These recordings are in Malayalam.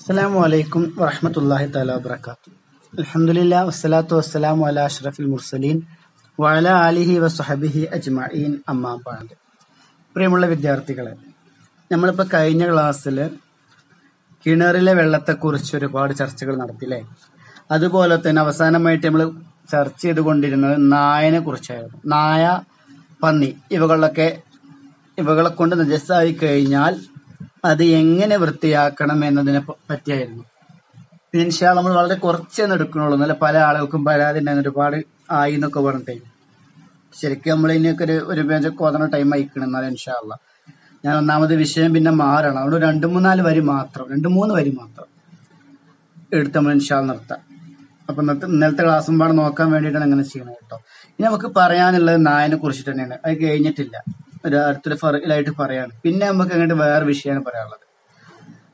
അസ്സലാമു വലൈക്കും വറഹ്മത്തുള്ളാഹി താല വബറകാത്തു അലഹമുല്ല വസ്സലാത്തു വസ്സലാമു അലാ അഷ്റഫിൽ മുർസലീൻ വഅല അലിഹി വസ്ഹബിഹി അജ്മഈൻ. അമ്മാ ബഅദ്. പ്രിയമുള്ള വിദ്യാർത്ഥികളെ നമ്മളിപ്പോൾ കഴിഞ്ഞ ക്ലാസ്സിൽ കിണറിലെ വെള്ളത്തെക്കുറിച്ച് ഒരുപാട് ചർച്ചകൾ നടത്തില്ലേ? അതുപോലെ തന്നെ അവസാനമായിട്ട് നമ്മൾ ചർച്ച ചെയ്തുകൊണ്ടിരുന്നത് നായനെ കുറിച്ചായിരുന്നു നായ പന്നി ഇവകളൊക്കെ ഇവകളെ കൊണ്ട് നജസ്സായി കഴിഞ്ഞാൽ അത് എങ്ങനെ വൃത്തിയാക്കണം എന്നതിനെ പറ്റിയായിരുന്നു. ഇൻഷാ നമ്മൾ വളരെ കുറച്ചേ എടുക്കണുള്ളൂ. നല്ല പല ആളുകൾക്കും പരാതി ഉണ്ടായിരുന്നു. ഒരുപാട് ആയി എന്നൊക്കെ പറഞ്ഞിട്ടേ. ശരിക്കും നമ്മൾ ഇതിനൊക്കെ ഒരു ഒരു പേജൊക്കെ ഓതണ ടൈം അയക്കണം എന്നാലും ഇൻഷാല്ല ഞാൻ ഒന്നാമത് വിഷയം പിന്നെ മാറണം. അതുകൊണ്ട് രണ്ട് മൂന്നാൽ വരി മാത്രം രണ്ട് മൂന്ന് വരി മാത്രം എടുത്ത് നമ്മൾ ഇൻഷാൽ നിർത്താം. അപ്പൊ ഇന്നലത്തെ ക്ലാസ്സും പാടെ നോക്കാൻ വേണ്ടിയിട്ടാണ് അങ്ങനെ ചെയ്യണത് കേട്ടോ. ഇനി നമുക്ക് പറയാനുള്ളത് നായനെ കുറിച്ചിട്ട് തന്നെയാണ്. അത് കഴിഞ്ഞിട്ടില്ല. അടുത്തൊരു ഫറിലായിട്ട് പറയാണ്. പിന്നെ നമുക്ക് അങ്ങോട്ട് വേറെ വിഷയമാണ് പറയാനുള്ളത്.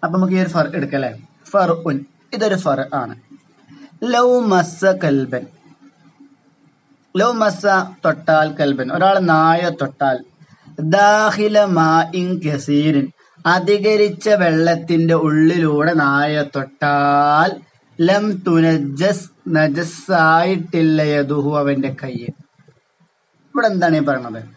അപ്പൊ നമുക്ക് ഈ ഒരു ഫർ എടുക്കല്ലേ ഫർ ഉൻ. ഇതൊരു ഫർ ആണ്. ലൗ മസ കൽബൻ. ലൗ മസ തൊട്ടാൽ കൽബൻ. ഒരാൾ നായ തൊട്ടാൽ. ദാഹില കസീരിൻ അധികരിച്ച വെള്ളത്തിന്റെ ഉള്ളിലൂടെ നായ തൊട്ടാൽ ലം തുനജസ് നജസ്സായിട്ടില്ല യദുഹു അവന്റെ കയ്യിൽ ഇവിടെ എന്താണ് ഈ പറയണത്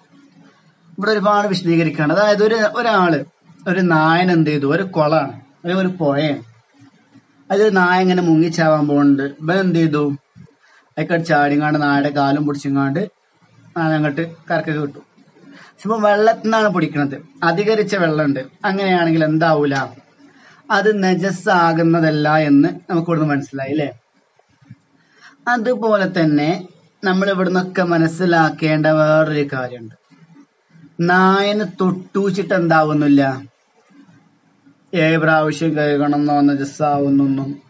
ഇവിടെ ഒരുപാട് വിശദീകരിക്കുകയാണ്. അതായത് ഒരു ഒരാൾ ഒരു നായൻ എന്ത് ചെയ്തു? ഒരു കുളമാണ് അല്ലെങ്കിൽ ഒരു പുഴയാണ്. അതിൽ നായ ഇങ്ങനെ മുങ്ങിച്ചാവാൻ പോകുന്നുണ്ട് ഇവൻ എന്ത് ചെയ്തു? അതിക്കട്ട് ചാടിങ്ങാണ്ട് നായയുടെ കാലും പിടിച്ചിങ്ങാണ്ട് നായ അങ്ങോട്ട് കറക്കി കിട്ടും പക്ഷെ ഇപ്പൊ വെള്ളത്തിൽ നിന്നാണ് പിടിക്കുന്നത് അധികരിച്ച വെള്ളമുണ്ട്. അങ്ങനെയാണെങ്കിൽ എന്താവൂല? അത് നജസ് ആകുന്നതല്ല എന്ന് നമുക്ക് ഇവിടുന്ന് മനസ്സിലായി അല്ലേ? അതുപോലെ തന്നെ നമ്മൾ ഇവിടുന്നൊക്കെ മനസ്സിലാക്കേണ്ട വേറൊരു കാര്യമുണ്ട്. നായന് തൊട്ടൂച്ചിട്ട് എന്താവുന്നില്ല ഏഴ് പ്രാവശ്യം കഴുകണം എന്നോ നജസ്സാവുന്നൊന്നും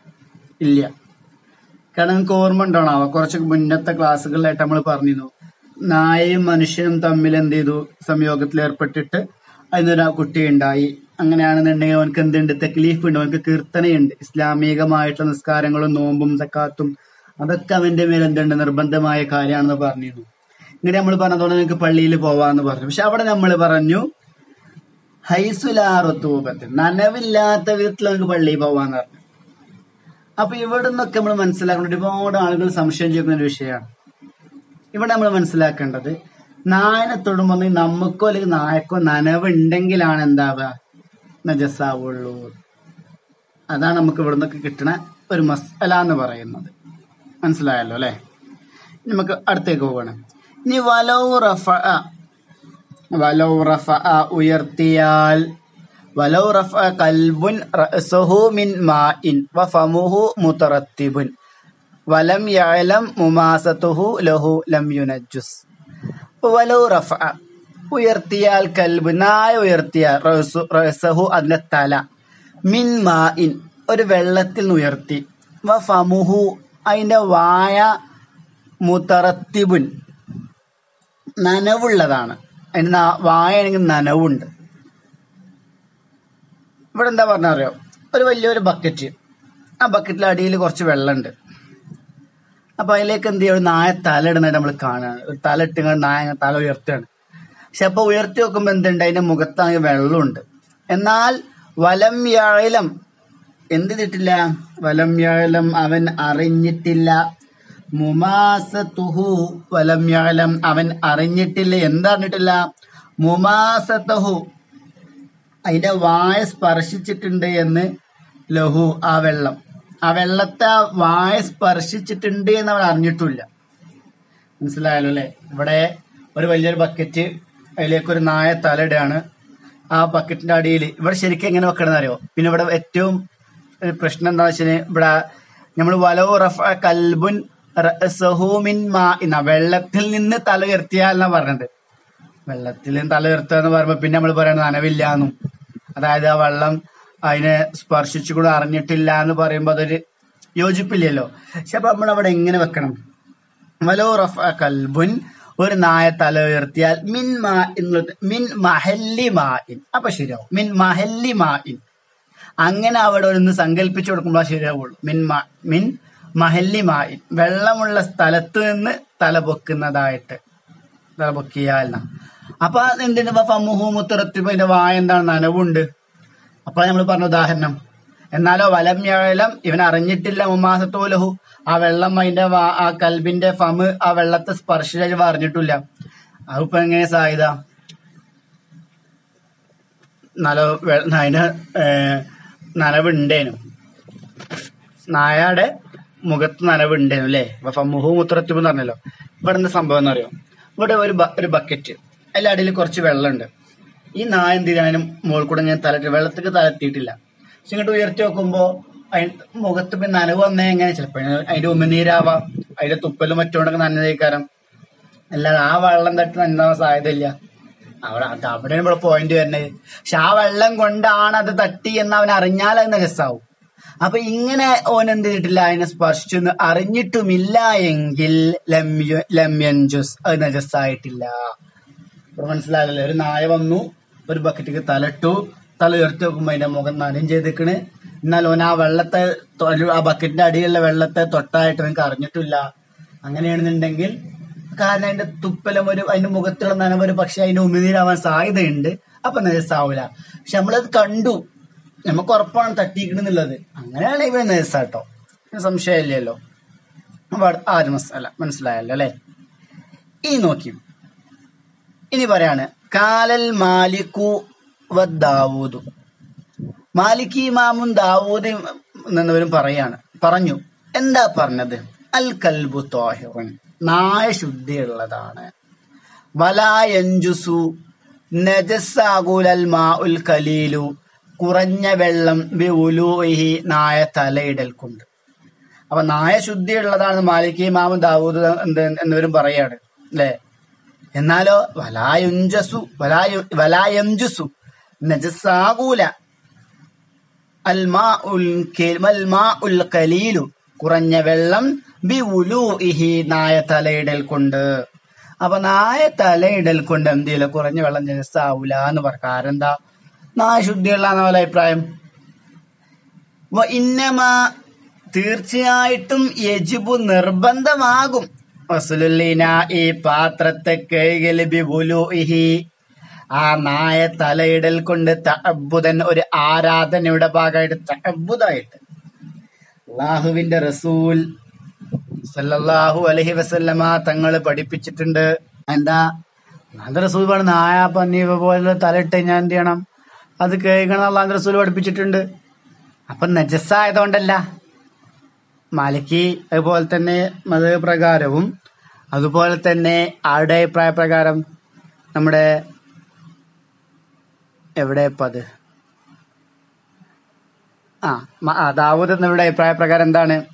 ഇല്ല. കാരണം നിങ്ങൾക്ക് ഓർമ്മ ഉണ്ടാവണം കുറച്ച് മുന്നത്തെ ക്ലാസ്സുകളിലായിട്ട് നമ്മൾ പറഞ്ഞിരുന്നു. നായയും മനുഷ്യനും തമ്മിൽ എന്ത് ചെയ്തു? സംയോഗത്തിൽ ഏർപ്പെട്ടിട്ട് അതിനൊരു കുട്ടി ഉണ്ടായി. അങ്ങനെയാണെന്നുണ്ടെങ്കിൽ അവനക്ക് എന്തുണ്ട്? തെക്ലീഫ് ഉണ്ട് അവനക്ക് കീർത്തനയുണ്ട്. ഇസ്ലാമികമായിട്ടുള്ള നിസ്കാരങ്ങളും നോമ്പും സക്കാത്തും അതൊക്കെ അവന്റെ മേൽ എന്തുണ്ട് നിർബന്ധമായ കാര്യമാണെന്ന് പറഞ്ഞിരുന്നു. ഇങ്ങനെ നമ്മൾ പറഞ്ഞതുകൊണ്ട് നിങ്ങൾക്ക് പള്ളിയിൽ പോവാന്ന് പറഞ്ഞു. പക്ഷെ അവിടെ നമ്മൾ പറഞ്ഞു ഹൈസുലാറുത്തൂപത്തിൽ നനവില്ലാത്ത വിധത്തിൽ നമുക്ക് പള്ളിയിൽ പോവാന്ന് പറഞ്ഞു. അപ്പൊ ഇവിടെ നിന്നൊക്കെ നമ്മൾ മനസ്സിലാക്കേണ്ട ഒരുപാട് ആളുകൾ സംശയം ചെയ്യുന്ന ഒരു വിഷയമാണ്. ഇവിടെ നമ്മൾ മനസ്സിലാക്കേണ്ടത് നായനെ തൊടുമ്പോൾ നമുക്കോ അല്ലെങ്കിൽ നായക്കോ നനവുണ്ടെങ്കിലാണ് എന്താവുക നജസ്സാവുള്ളൂ അതാണ് നമുക്ക് ഇവിടെ നിന്നൊക്കെ കിട്ടുന്ന ഒരു മസല എന്ന് പറയുന്നത്. മനസ്സിലായല്ലോ അല്ലെ? നമുക്ക് അടുത്തേക്ക് പോകണം ഇനി വലൗ റഫ വലൗ റഫ ഉയർത്തിയാൽ. വലൗ റഫ കൽബുൻ റഅസഹു മിൻ മാഇൻ വഫമുഹു മുതറത്തിബുൻ. വലം യഅലം മുമാസതുഹു ലഹു ലം യുനജ്ജുസ്. വലൗ റഫ ഉയർത്തിയാൽ കൽബ് നായ ഉയർത്തിയാൽ റഅസഹു അതിന്റെ തല. മിൻ മാഇൻ ഒരു വെള്ളത്തിൽ നിന്ന് ഉയർത്തി. വഫമുഹു അതിന്റെ വായ മുതറത്തിബുൻ. നനവുള്ളതാണ്. അതിന് വായണെങ്കിൽ നനവുണ്ട്. ഇവിടെ എന്താ പറഞ്ഞ അറിയോ ഒരു വലിയൊരു ബക്കറ്റ്. ആ ബക്കറ്റിൽ അടിയിൽ കുറച്ച് വെള്ളമുണ്ട്. അപ്പൊ അതിലേക്ക് എന്ത് ചെയ്യുക നായ തല ഇടുന്നതായിട്ട് നമ്മൾ കാണുകയാണ് ഒരു തല ഇട്ടുകൊണ്ട് നായ തല ഉയർത്തുകയാണ്. പക്ഷെ അപ്പൊ ഉയർത്തി നോക്കുമ്പോൾ എന്തുണ്ട്? അതിന്റെ മുഖത്താണെങ്കിൽ വെള്ളമുണ്ട്. എന്നാൽ വലം വ്യാഴലം എന്ത് ചെയ്തിട്ടില്ല? വലം വ്യാഴലം അവൻ അറിഞ്ഞിട്ടില്ല. മുമാസത്തുഹു വലം യഅലം. അവൻ അറിഞ്ഞിട്ടില്ല. എന്തറിഞ്ഞിട്ടില്ല മുമാസത്തുഹു. അതിന്റെ വായ സ്പർശിച്ചിട്ടുണ്ട് എന്ന് ലഹു ആ വെള്ളം. ആ വെള്ളത്തെ വായ സ്പർശിച്ചിട്ടുണ്ട് എന്ന് അവൻ അറിഞ്ഞിട്ടില്ല. മനസ്സിലായല്ലോ അല്ലെ? ഇവിടെ ഒരു വലിയൊരു ബക്കറ്റ് അതിലേക്ക് ഒരു നായ തലയിടുകയാണ് ആ ബക്കറ്റിന്റെ അടിയിൽ ഇവിടെ ശരിക്കും എങ്ങനെ വെക്കണമെന്ന് അറിയോ? പിന്നെ ഇവിടെ ഏറ്റവും പ്രശ്നം എന്താ വെച്ചാൽ ഇവിടെ നമ്മൾ വലവ് റഫ കൽബുൻ എന്ന വെള്ളത്തിൽ നിന്ന് തല ഉയർത്തിയാൽ എന്നാ പറഞ്ഞത്. വെള്ളത്തിൽ നിന്ന് തല ഉയർത്തുക എന്ന് പറയുമ്പോ പിന്നെ നമ്മൾ പറയണത് നനവില്ലാന്നും അതായത് ആ വെള്ളം അതിനെ സ്പർശിച്ചു കൂടെ അറിഞ്ഞിട്ടില്ല എന്ന് പറയുമ്പോ അതൊരു യോജിപ്പില്ലല്ലോ. പക്ഷെ അപ്പൊ നമ്മൾ അവിടെ എങ്ങനെ വെക്കണം? വലോ റഫ കൽബുൻ. ഒരു നായ തല ഉയർത്തിയാൽ മിൻ മാ എന്നുള്ളത് മിൻ മഹല്ലി മാ ഇൻ. അപ്പൊ ശരിയാവും. മിൻ മഹല്ലി മാ ഇൻ. അങ്ങനെ അവിടെ ഒന്ന് സങ്കല്പിച്ചു കൊടുക്കുമ്പോൾ ശരിയാവുള്ളൂ. മിൻ മാ മിൻ മഹല്ലി മാഇൻ വെള്ളമുള്ള സ്ഥലത്ത് നിന്ന് തലപൊക്കുന്നതായിട്ട് തലപൊക്കിയാൽ. അപ്പൊ എന്തിന്റെ ഫമുഹു മുത്തറത്തിബ് അതിന്റെ വായ എന്താണ്? നനവുണ്ട്. അപ്പൊ നമ്മൾ പറഞ്ഞ ഉദാഹരണം. എന്നാലോ വലം യഴലം ഇവൻ അറിഞ്ഞിട്ടില്ല മുമാസത്തോലഹു ആ വെള്ളം അതിന്റെ ആ കൽബിന്റെ ഫമ് ആ വെള്ളത്തെ സ്പർശിച്ചു അറിഞ്ഞിട്ടില്ല. അതിപ്പോ എങ്ങനെ സായുധ നല വെ- അതിന് ഏഹ്, നനവുണ്ടേനു. നായയുടെ മുഖത്ത് നനവുണ്ടായിരുന്നു അല്ലേ? അപ്പൊ ഫമുഹു മുത്രത്തിബ് എന്ന് പറഞ്ഞല്ലോ. ഇവിടെ എന്താ സംഭവം എന്ന് അറിയോ ഇവിടെ ഒരു ഒരു ബക്കറ്റ് അതിന്റെ അടിയിൽ കുറച്ച് വെള്ളമുണ്ട്. ഈ നായ എന്ത് അതിന് മുകളിൽ കൂടെ ഞാൻ തലയിട്ട് വെള്ളത്തേക്ക് തലത്തിയിട്ടില്ല. പക്ഷെ ഇങ്ങോട്ട് ഉയർത്തി നോക്കുമ്പോ അതിന് മുഖത്ത് പിന്നെ നനവ് വന്നേ എങ്ങനെ? ചിലപ്പോൾ അതിന്റെ ഉമിനീരാവാം. അതിന്റെ തുപ്പലും മറ്റോണ്ടൊക്കെ നനഞ്ഞതേക്കാരം അല്ലാതെ ആ വെള്ളം തട്ടി നന്നാവാൻ സാധ്യതയില്ല. അവിടെ അത് അവിടെയാണ് ഇവിടെ പോയിന്റ് വരുന്നത്. പക്ഷെ ആ വെള്ളം കൊണ്ടാണ് അത് തട്ടി എന്ന് അവൻ അറിഞ്ഞാൽ അത് നജസ്സാവും അപ്പൊ ഇങ്ങനെ ഓൻ എന്ത് ചെയ്തിട്ടില്ല അതിനെ സ്പർശിച്ചെന്ന് അറിഞ്ഞിട്ടുമില്ല എങ്കിൽ ലമ്യ- ലമ്യൻജുസ് അത് നജസ്സായിട്ടില്ല. മനസ്സിലാകല്ലേ ഒരു നായ വന്നു ഒരു ബക്കറ്റിക്ക് തലട്ടു തല ഉയർത്തി നോക്കുമ്പോ അതിന്റെ മുഖം നനം ചെയ്തിക്കണ്. എന്നാൽ ഓൻ ആ വെള്ളത്തെ ആ ബക്കറ്റിന്റെ അടിയിലുള്ള വെള്ളത്തെ തൊട്ടായിട്ട് നിങ്ങൾക്ക് അറിഞ്ഞിട്ടില്ല. അങ്ങനെയാണെന്നുണ്ടെങ്കിൽ കാരണം അതിന്റെ തുപ്പലും ഒരു അതിന്റെ മുഖത്തുള്ള നനവ് ഒരു പക്ഷെ അതിന്റെ ഉമിനീരാവാൻ സാധ്യതയുണ്ട്. അപ്പൊ നജസ്സാവൂല. പക്ഷെ നമ്മളത് കണ്ടു. നമുക്ക് ഉറപ്പാണ് തട്ടിക്കണെന്നുള്ളത് അങ്ങനെയാണ് ഇവ നേഴ്സാട്ടോ. സംശയമില്ലല്ലോ. ആര് മസാല മനസ്സിലായല്ലോ അല്ലെ? ഇനി നോക്കി ഇനി പറയാണ് കാലൽ മാലിക്കു വദാവൂദു മാലിക് ഇമാമും ദാവൂദ് എന്നവരും പറയാണ് പറഞ്ഞു എന്താ പറഞ്ഞത്? അൽ കൽബു തോഹിറൻ നായ ശുദ്ധിയുള്ളതാണ് വലായഞ്ചുസു നജസ്സാകുലൽ മാ ഉൽ കലീലു കുറഞ്ഞ വെള്ളം ബി ഉലൂഹി നായ തലയിടൽ കൊണ്ട് അപ്പൊ നായ ശുദ്ധി ഉള്ളതാണ് മാലിക് ഇമാമും ദാവൂദ് എന്നിവരും പറയാണ് അല്ലേ? എന്നാലോ വലായുഞ്ചസു വലായു വലായഞ്ചുസു നജസ്സാകൂല അൽമാ ഉൽ ഉൽ കലീലു കുറഞ്ഞ വെള്ളം ബി ഉലൂഇഹി നായ തലയിടൽ കൊണ്ട് അപ്പൊ നായ തലയിടൽ കൊണ്ട് എന്ത് ചെയ്യില്ല കുറഞ്ഞ വെള്ളം നജസ്സാവൂല എന്ന് പറ. കാരണം എന്താ? നായ ശുദ്ധിയുള്ള പോലെ അഭിപ്രായം ഇന്നമ തീർച്ചയായിട്ടും യജിബു നിർബന്ധമാകും. ഈ പാത്രത്തെ കൈകൽ ബിബുലുഇഹി ആ നായ തലയിടൽ കൊണ്ട് തഅബ്ബുദൻ ഒരു ആരാധനയുടെ ഭാഗമായിട്ട് തഅബ്ബുദായിട്ട്. അള്ളാഹുവിന്റെ റസൂൽ സല്ലല്ലാഹു അലഹി വസല്ലമ തങ്ങൾ പഠിപ്പിച്ചിട്ടുണ്ട്. എന്താ? നല്ല റസൂൽ പറഞ്ഞു നായ പന്നി പോലെ തലയിട്ട് ഞാൻ എന്ത് ചെയ്യണം? അത് കേൾക്കണം അള്ളാഹു റസൂൽ പഠിപ്പിച്ചിട്ടുണ്ട്. അപ്പൊ നജസ്സായതുകൊണ്ടല്ല. മലക്കി അതുപോലെ തന്നെ മത പ്രകാരവും അതുപോലെ തന്നെ ആരുടെ അഭിപ്രായ പ്രകാരം നമ്മുടെ എവിടെ ഇപ്പൊ ആ ദാവൂദ് എന്നിവരുടെ അഭിപ്രായ പ്രകാരം എന്താണ്?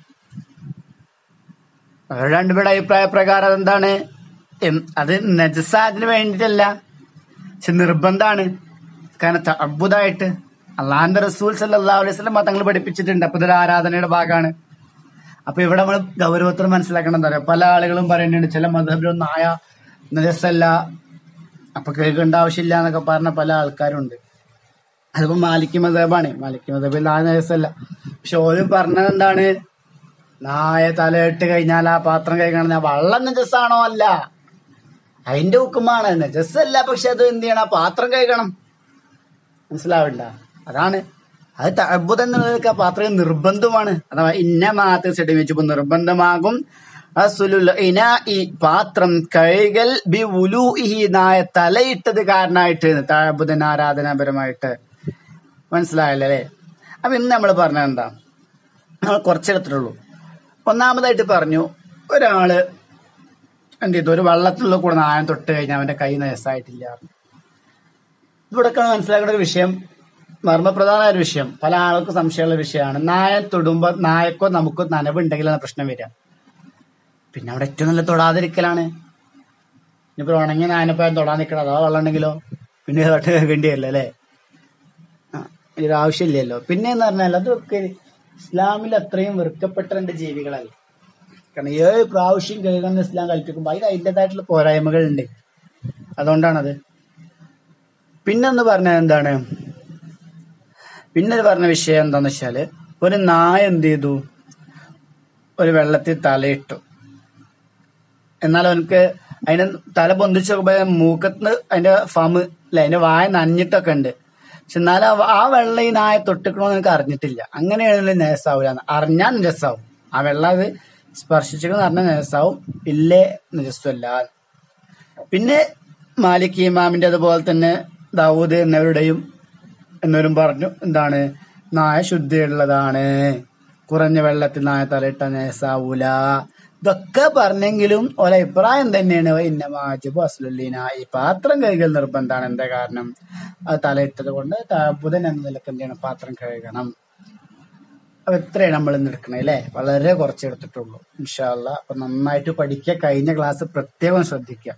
അവരുടെ രണ്ടുപേരുടെ അഭിപ്രായ പ്രകാരം എന്താണ് അത് നജസാദിന് വേണ്ടിയിട്ടല്ല. പക്ഷെ നിർബന്ധാണ് കാരണം അത്ഭുതമായിട്ട് അള്ളാഹാന്റെ റസൂൽ സല്ലാ അലൈഹി വസല്ലം തങ്ങൾ പഠിപ്പിച്ചിട്ടുണ്ട്. അപ്പൊ ഇതൊരു ആരാധനയുടെ ഭാഗമാണ്. അപ്പൊ ഇവിടെ നമ്മൾ ഗൗരവത്തോടെ മനസ്സിലാക്കണം എന്താ പറയാ പല ആളുകളും പറയുന്നുണ്ട് ചില മധബിലൊന്നും ആയ നിരസല്ല. അപ്പൊ കേൾക്കേണ്ട ആവശ്യമില്ല എന്നൊക്കെ പറഞ്ഞ പല ആൾക്കാരുണ്ട്. അതിപ്പോ മാലിക് മതബാണ് മാലിക് മതബിൽ ആ നിരസല്ല. പക്ഷെ ഓരും പറഞ്ഞത് എന്താണ്? നായ തലയിട്ട് കഴിഞ്ഞാൽ ആ പാത്രം കഴിക്കണം വള്ളം നജസ്സാണോ അല്ല? അതിന്റെ ഉക്കുമാണ് നജസ്സല്ല പക്ഷെ അത് എന്ത് ചെയ്യണം? ആ പാത്രം കഴിക്കണം മനസ്സിലാവില്ല അതാണ്. അത് തഅബ്ബുദ് എന്നുള്ളതൊക്കെ പാത്രം നിർബന്ധമാണ്. അഥവാ ഇന്ന മാത്ര ചെടി നിർബന്ധമാകും. പാത്രം കഴുകൽ ബി ഉലു നായ തലയിട്ടത് കാരണമായിട്ട് താഴ്ബുധൻ ആരാധനാപരമായിട്ട്. മനസ്സിലായല്ലേ അപ്പൊ ഇന്ന് നമ്മൾ പറഞ്ഞത് എന്താ? നമ്മൾ കുറച്ചെടുത്തിട്ടുള്ളൂ ഒന്നാമതായിട്ട് പറഞ്ഞു ഒരാൾ എന്ത് ചെയ്തു? ഒരു വള്ളത്തിലുള്ള കൂടെ നായം തൊട്ട് കഴിഞ്ഞാൽ അവന്റെ കൈ നയസായിട്ടില്ല ഇവിടെ മനസ്സിലാക്കേണ്ട ഒരു വിഷയം. മർമ്മപ്രധാനമായ ഒരു വിഷയം. പല ആൾക്കും സംശയമുള്ള വിഷയമാണ്. നായ തൊടുമ്പോ നായക്കോ നമുക്കോ നനവുണ്ടെങ്കിലാണ് പ്രശ്നം വരിക. പിന്നെ അവിടെ ഏറ്റവും നല്ല തൊടാതിരിക്കലാണ്. ഇനിയിപ്പോ ഉണങ്ങിയ നായനപ്പോയാൽ തൊടാൻ നിൽക്കണം അഥവാ വെള്ളം ഉണ്ടെങ്കിലോ? പിന്നെ തൊട്ട് കേൾക്കേണ്ടിയല്ലോ അല്ലേ? ഒരു ആവശ്യമില്ലല്ലോ. പിന്നെ എന്ന് പറഞ്ഞാൽ അതൊക്കെ ഇസ്ലാമിൽ അത്രയും വെറുക്കപ്പെട്ട രണ്ട് ജീവികളല്ല. കാരണം ഏഴ് പ്രാവശ്യം കഴിയുന്ന ഇസ്ലാം കൽപ്പിക്കുമ്പോൾ അതിന് അതിന്റെതായിട്ടുള്ള പോരായ്മകളുണ്ട്. അതുകൊണ്ടാണത്. പിന്നൊന്ന് പറഞ്ഞാൽ എന്താണ്? പിന്നെ പറഞ്ഞ വിഷയം എന്താന്ന് വെച്ചാൽ ഒരു നായ എന്ത് ചെയ്തു? ഒരു വെള്ളത്തിൽ തലയിട്ടു. എന്നാൽ അവനക്ക് അതിനെ തല പൊന്തിച്ച് നോക്കുമ്പോ മൂക്കത്ത് അതിന്റെ ഫമ് അല്ലെ അതിന്റെ വായ നനഞ്ഞിട്ടൊക്കെ ഉണ്ട്. പക്ഷെ എന്നാലും ആ- വെള്ളം ഈ നായ തൊട്ടിക്കണോന്ന് എനിക്ക് അറിഞ്ഞിട്ടില്ല. അങ്ങനെയാണെങ്കിൽ നേസാവൂല അറിഞ്ഞാൽ നിരസാവും ആ വെള്ളം അത് സ്പർശിച്ചിട്ട് അറിഞ്ഞാൽ നേസാവും ഇല്ലേ നിരസല്ല പിന്നെ മാലിക് ഇമാമിന്റെ അതുപോലെ തന്നെ ദാവൂദ് എന്നവരുടെയും എന്നവരും പറഞ്ഞു എന്താണ്? നായ ശുദ്ധിയുള്ളതാണ്. കുറഞ്ഞ വെള്ളത്തിൽ നായ തലയിട്ട നേസാവൂല ഇതൊക്കെ പറഞ്ഞെങ്കിലും ഓല അഭിപ്രായം തന്നെയാണ് ഇന്ന വാജിബ് അസ്ലുല്ലീന. ഈ പാത്രം കഴുകൽ നിർബന്ധമാണ് എന്താ കാരണം? അത് തലയിട്ടത് കൊണ്ട് ബുധൻ എന്ന നിലയ്ക്ക് എന്താണ് പാത്രം കഴുകണം. അപ്പൊ ഇത്രയാണ് നമ്മൾ ഇന്ന് എടുക്കണേ അല്ലേ? വളരെ കുറച്ച് എടുത്തിട്ടുള്ളൂ ഇൻഷാല്ല അപ്പൊ നന്നായിട്ട് പഠിക്കുക കഴിഞ്ഞ ക്ലാസ് പ്രത്യേകം ശ്രദ്ധിക്കുക.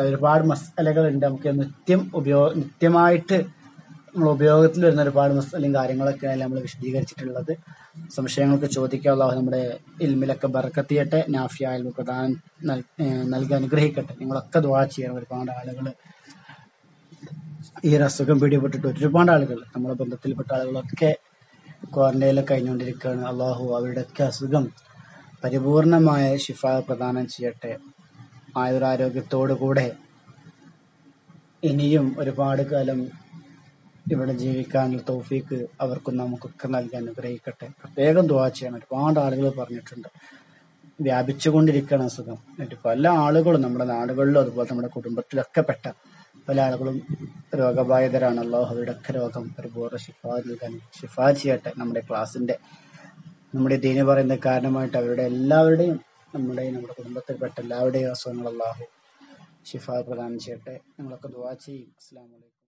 ഒരുപാട് മസാലകളുണ്ട്. നമുക്ക് നിത്യം ഉപയോഗ നിത്യമായിട്ട് നമ്മൾ ഉപയോഗത്തിൽ വരുന്ന ഒരുപാട് മസാലയും കാര്യങ്ങളൊക്കെയാണ് നമ്മൾ വിശദീകരിച്ചിട്ടുള്ളത്. സംശയങ്ങൾക്ക് ചോദിക്കാനുള്ള നമ്മുടെ ഇൽമിലൊക്കെ ബർക്കത്തിയട്ടെ നാഫിയ ഇൽമ പ്രധാനം നൽകി അനുഗ്രഹിക്കട്ടെ. നിങ്ങളൊക്കെ ദ്വാ ചെയ്യണം. ഒരുപാട് ആളുകൾ ഈ ഒരു അസുഖം പിടിപെട്ടിട്ട് ഒരുപാട് ആളുകൾ നമ്മുടെ ബന്ധത്തിൽപ്പെട്ട ആളുകളൊക്കെ ക്വാറന്റൈനിൽ കഴിഞ്ഞുകൊണ്ടിരിക്കുകയാണ്. അള്ളാഹു അവരുടെയൊക്കെ അസുഖം പരിപൂർണമായ ശിഫ പ്രദാനം ചെയ്യട്ടെ. ആയുരാരോഗ്യത്തോടു കൂടെ ഇനിയും ഒരുപാട് കാലം ഇവിടെ ജീവിക്കാനുള്ള തൗഫീക്ക് അവർക്കും നമുക്കൊക്കെ നൽകി അനുഗ്രഹിക്കട്ടെ. പ്രത്യേകം ദുവാ ചെയ്യണം. ഒരുപാട് ആളുകൾ പറഞ്ഞിട്ടുണ്ട്. വ്യാപിച്ചുകൊണ്ടിരിക്കുകയാണ് അസുഖം എന്നിട്ട് പല ആളുകളും നമ്മുടെ നാടുകളിലും അതുപോലെ നമ്മുടെ കുടുംബത്തിലൊക്കെ പെട്ട പല ആളുകളും രോഗബാധിതരാണ്. അള്ളാഹു അവരുടെയൊക്കെ രോഗം പരിപൂർണ ശിഫാ നൽകാൻ ശിഫാ ചെയ്യട്ടെ. നമ്മുടെ ക്ലാസിന്റെ നമ്മുടെ ദീന് പറയുന്ന കാരണമായിട്ട് അവരുടെ എല്ലാവരുടെയും നമ്മുടെ നമ്മുടെ കുടുംബത്തിൽപ്പെട്ട എല്ലാവരുടെയും അസുഖങ്ങൾ അള്ളാഹു ഷിഫ പ്രദാനം ചെയ്യട്ടെ. നിങ്ങളൊക്കെ ദുവാ ചെയ്യും. അസ്സാം വലൈക്കും